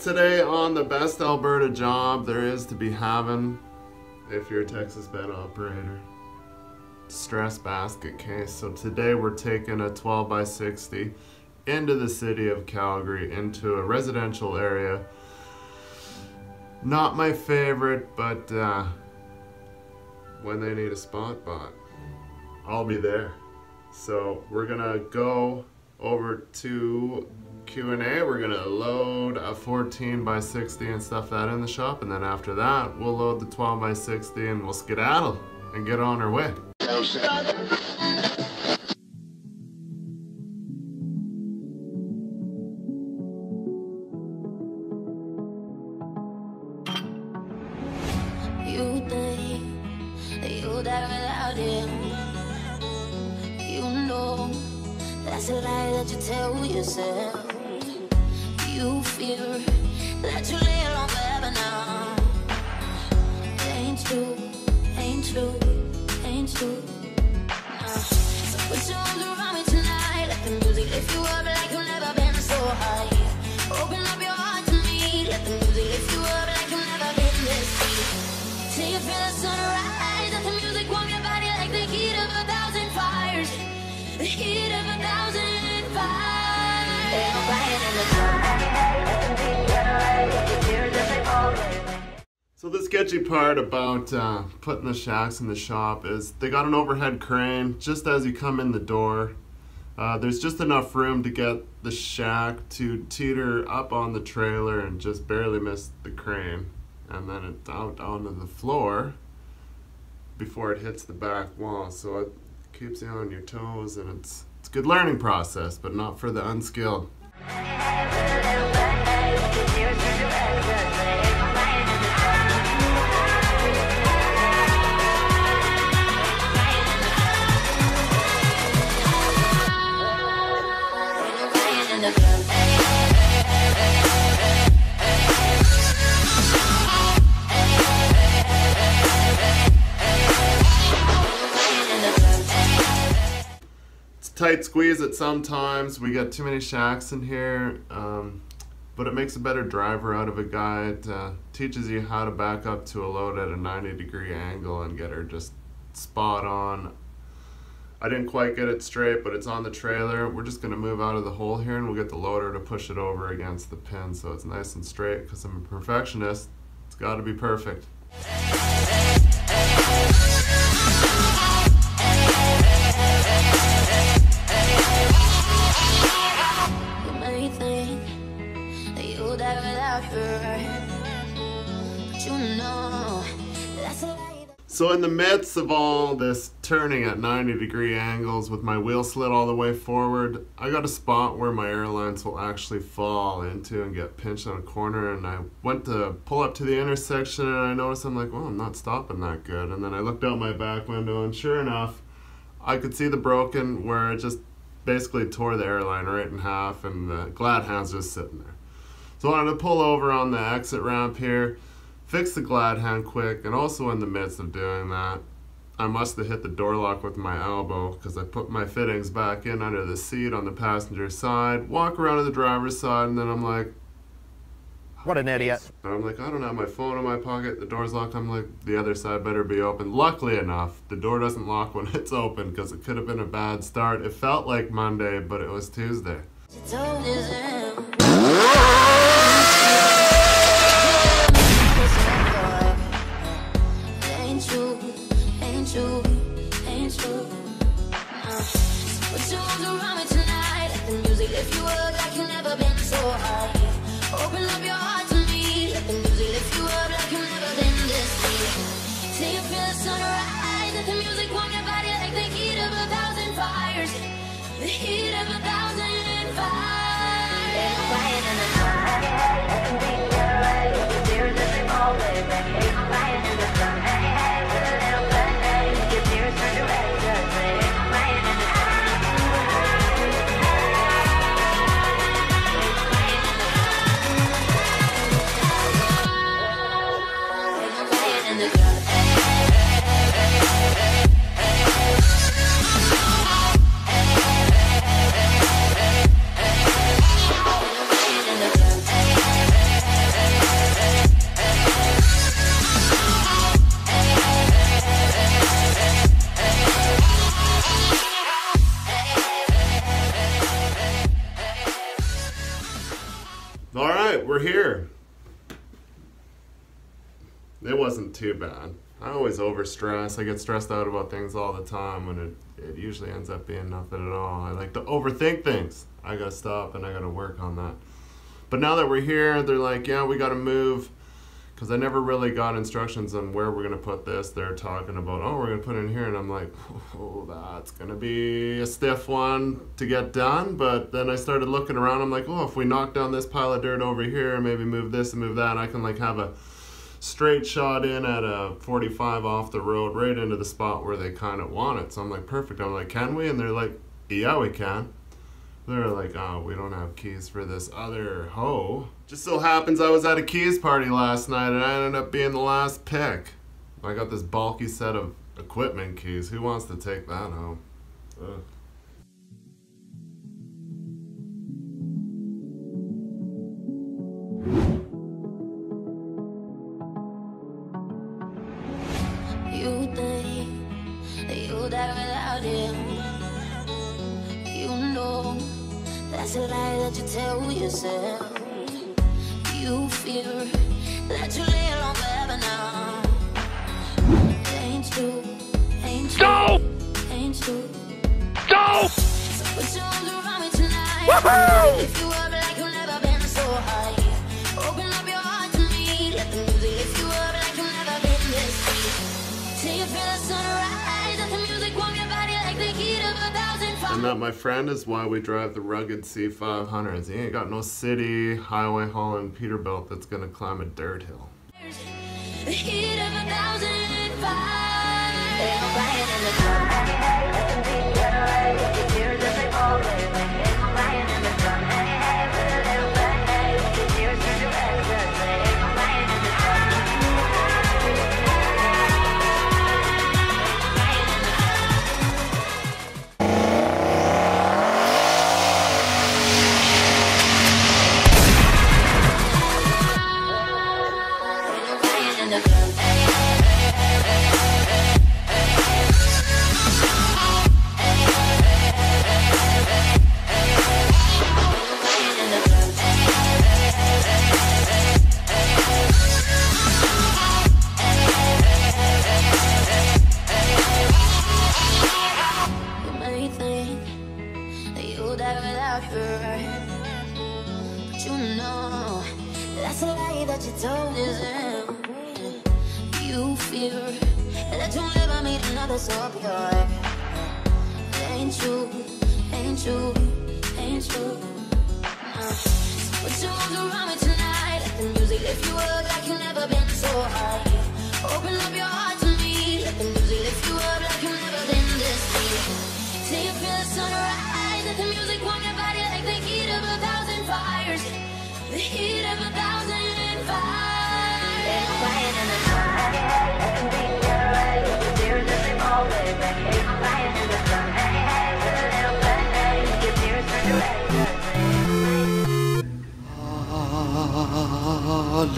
today on the best Alberta job there is to be having if you're a Texas bed operator. Stress basket case. So today we're taking a 12 by 60 into the city of Calgary into a residential area. Not my favorite, but uh, when they need a spot bot, I'll be there. So we're gonna go over to Q&A. We're gonna load a 14 by 60 and stuff that in the shop, and then after that, we'll load the 12 by 60 and we'll skedaddle and get on our way. That's a lie that you tell yourself. You fear that you forever now. Ain't true, ain't true, ain't true. So put your arms around me tonight. Let the music lift you up like you've never been so high. Open up your heart to me. Let the music lift you up like you've never been this. Till you feel the sunrise. The sketchy part about uh, putting the shacks in the shop is they got an overhead crane just as you come in the door. Uh, there's just enough room to get the shack to teeter up on the trailer and just barely miss the crane. And then it's out onto the floor before it hits the back wall. So it keeps you on your toes and it's, it's a good learning process, but not for the unskilled. It's a tight squeeze at sometimes. We got too many shacks in here, um, but it makes a better driver out of a guy. It uh, teaches you how to back up to a load at a 90 degree angle and get her just spot on. I didn't quite get it straight, but it's on the trailer. We're just gonna move out of the hole here and we'll get the loader to push it over against the pin so it's nice and straight because I'm a perfectionist. It's gotta be perfect. So in the midst of all this turning at 90 degree angles with my wheel slid all the way forward, I got a spot where my airlines will actually fall into and get pinched on a corner and I went to pull up to the intersection and I noticed I'm like, well, I'm not stopping that good. And then I looked out my back window and sure enough, I could see the broken where it just basically tore the airline right in half and the glad hand's just sitting there. So I wanted to pull over on the exit ramp here, fix the glad hand quick, and also in the midst of doing that, I must have hit the door lock with my elbow because I put my fittings back in under the seat on the passenger side, walk around to the driver's side, and then I'm like, What an idiot. and I'm like, I don't have my phone in my pocket. The door's locked. I'm like, the other side better be open. Luckily enough, the door doesn't lock when it's open because it could have been a bad start. It felt like Monday, but it was Tuesday. Put your arms around me tonight. Let the music lift you up like you've never been so high. Open up your heart to me. Let the music lift you up like you've never been this you feel the sunrise. Let the music warm your body like the heat of a thousand fires. The heat of a too bad. I always overstress. I get stressed out about things all the time when it, it usually ends up being nothing at all. I like to overthink things. I gotta stop and I gotta work on that. But now that we're here, they're like, yeah, we gotta move. Because I never really got instructions on where we're gonna put this. They're talking about, oh, we're gonna put it in here. And I'm like, oh, that's gonna be a stiff one to get done. But then I started looking around. I'm like, oh, if we knock down this pile of dirt over here, maybe move this and move that, I can like have a straight shot in at a 45 off the road right into the spot where they kind of want it. So I'm like, perfect. I'm like, can we? And they're like, yeah, we can. They're like, oh, we don't have keys for this other hoe. Just so happens I was at a keys party last night and I ended up being the last pick. I got this bulky set of equipment keys. Who wants to take that home? Ugh. Die without him. You know that's a lie that you tell yourself. You fear that you lay alone forever now. Ain't true, ain't true, Go! ain't true. Go! So put your arms around me tonight. Woohoo! Lift you like you've never been so high. Open up your heart to me. Let the music lift you up like you've never been this deep. Till you feel the sunrise. And that, my friend, is why we drive the rugged C500s. He ain't got no city, highway hauling Peterbilt that's gonna climb a dirt hill. The heat of a thousand fires. Her, but you know that's a lie that you told yourself. You fear that you'll never meet another uh, so pure. Ain't true, ain't true, ain't true. No. Put your arms around me tonight. Let the music lift you up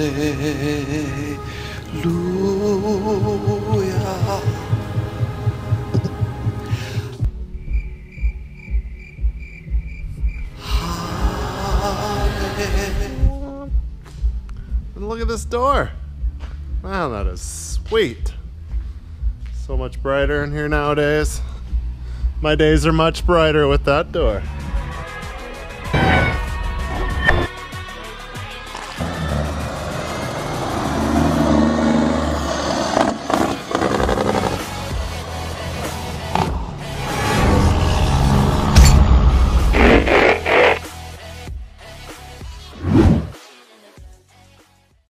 Hallelujah. And look at this door. Wow, that is sweet. So much brighter in here nowadays. My days are much brighter with that door.